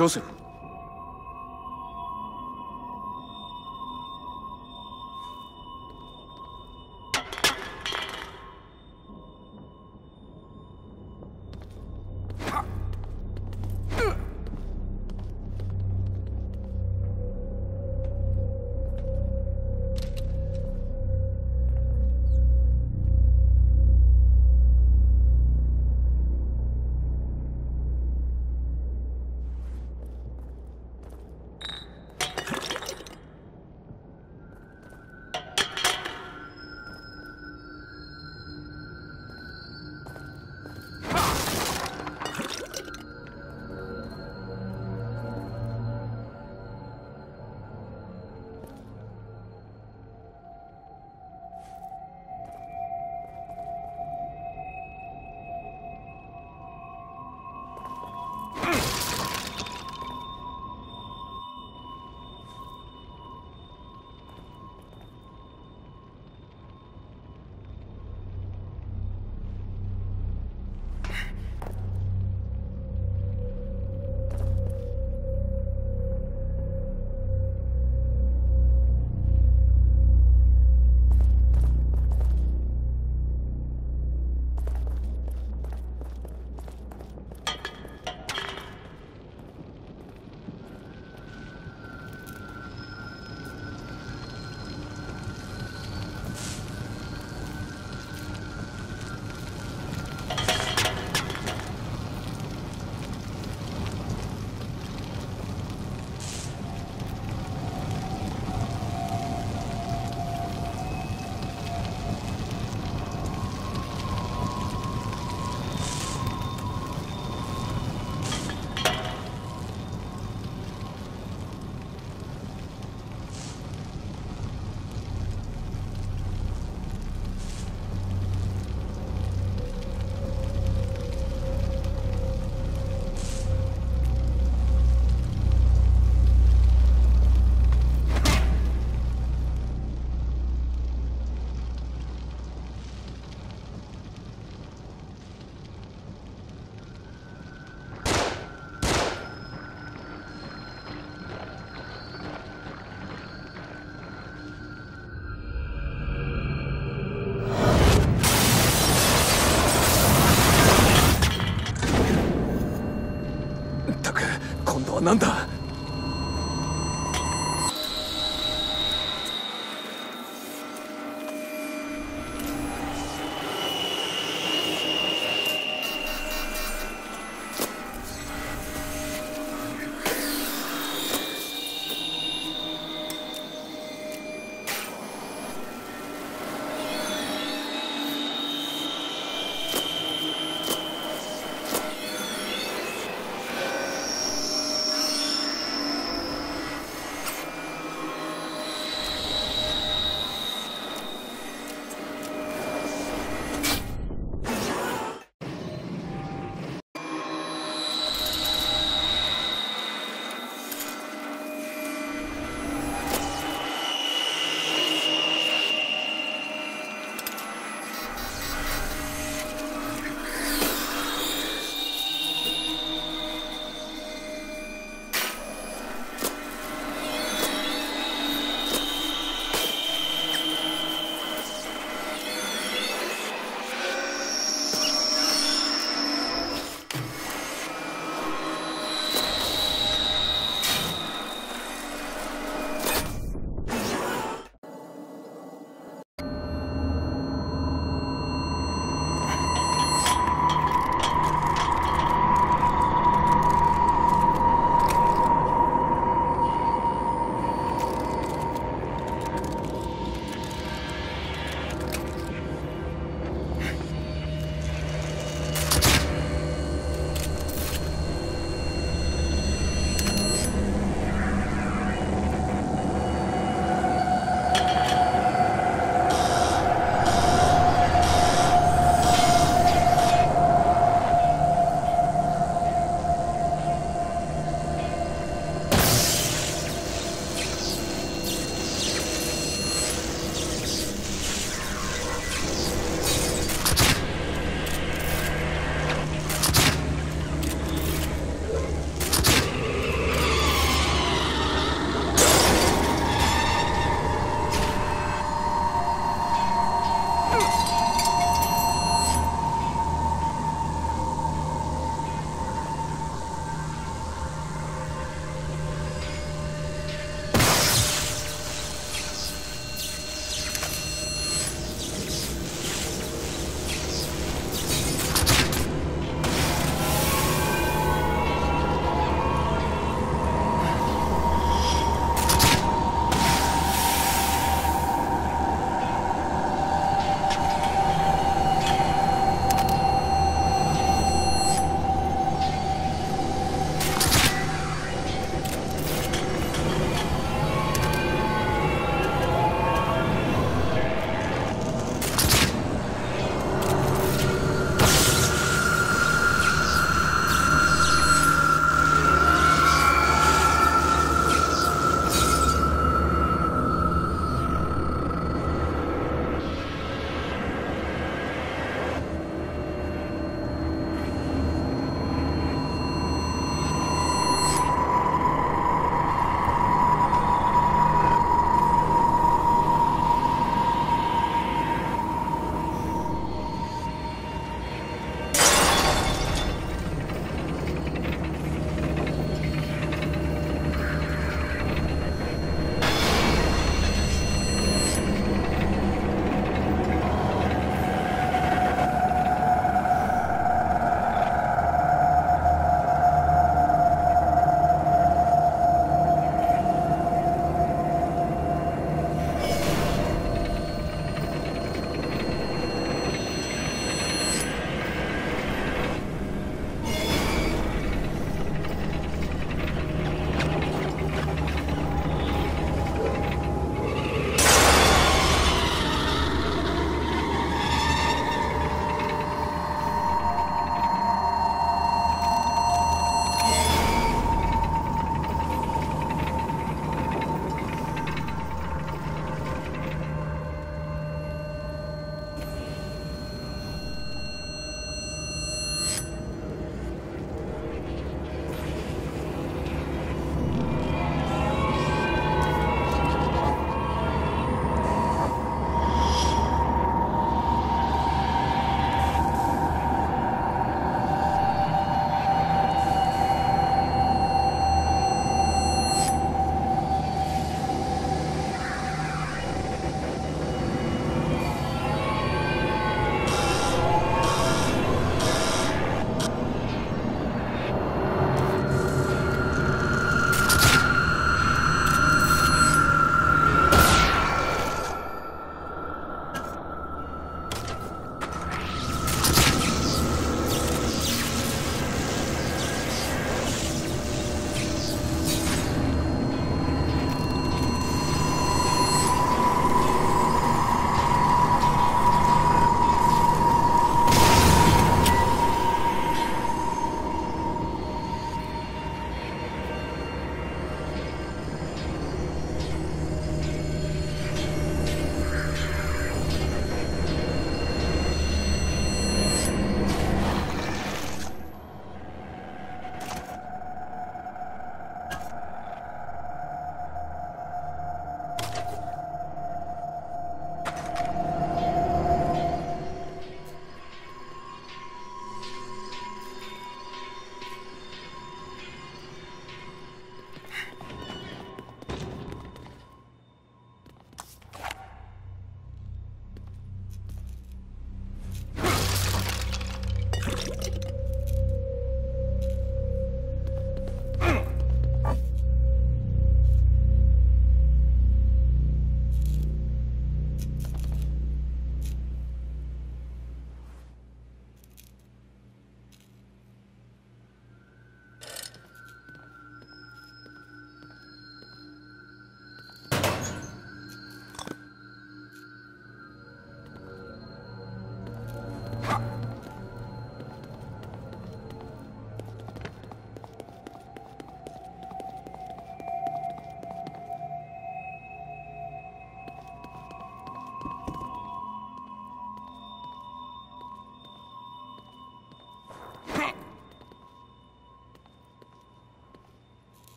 Joseph.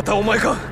またお前か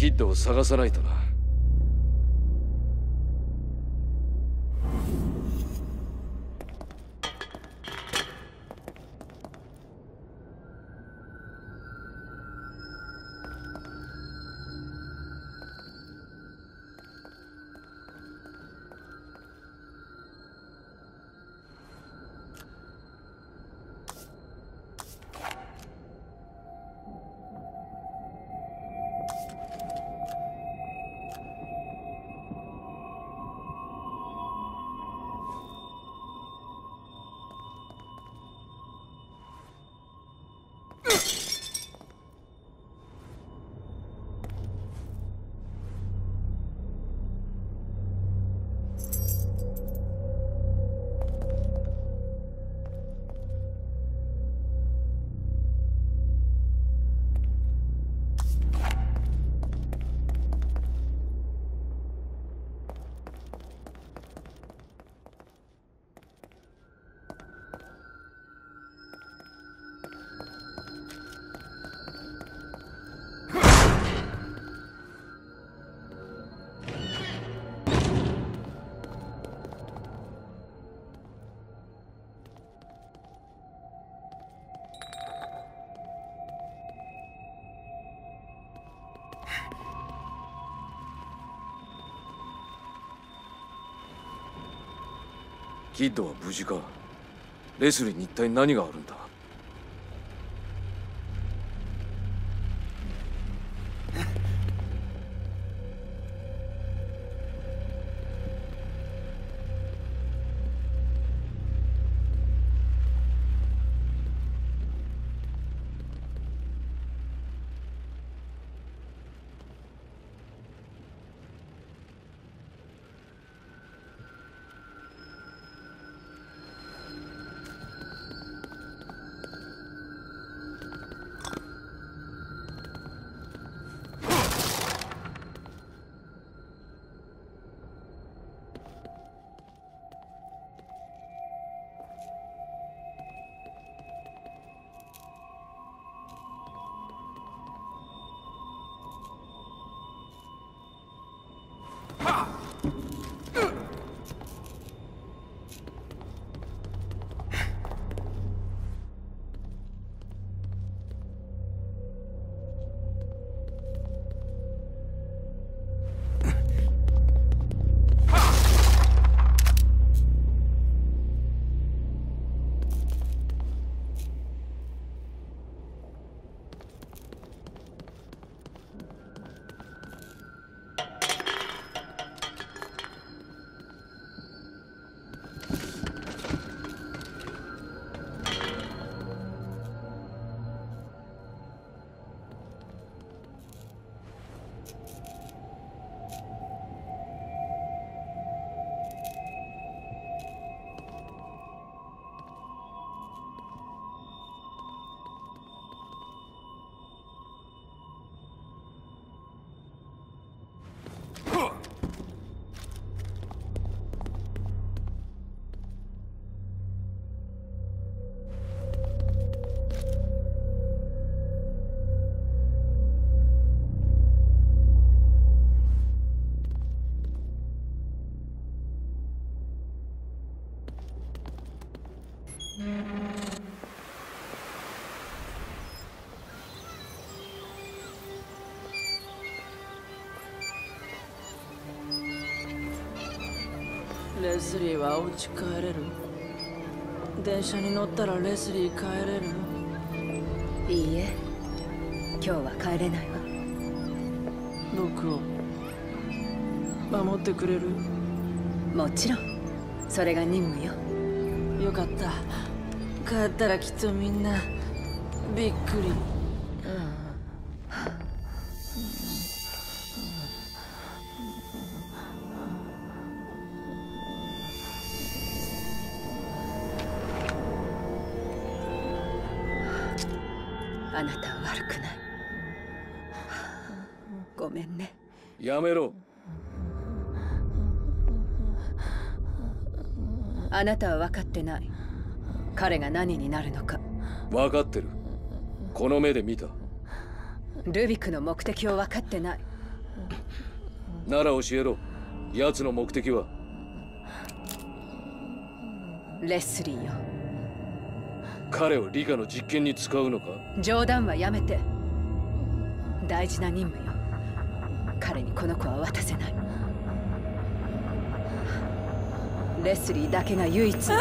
キッドを探さないとな。Ugh. キッドは無事か。レスリーに一体何があるんだ？レスリーはお家帰れる？電車に乗ったらレスリー帰れるいいえ。今日は帰れないわ。僕を守ってくれる？もちろん。それが任務よ。よかった。帰ったらきっとみんなびっくりあなたは悪くない。ごめんね。やめろ。あなたは分かってない。彼が何になるのか。分かってる。この目で見た。ルビクの目的を分かってない。なら教えろ。奴の目的は。レスリーよ彼を理科の実験に使うのか？冗談はやめて。大事な任務よ。彼にこの子は渡せない。レスリーだけが唯一。の撃つな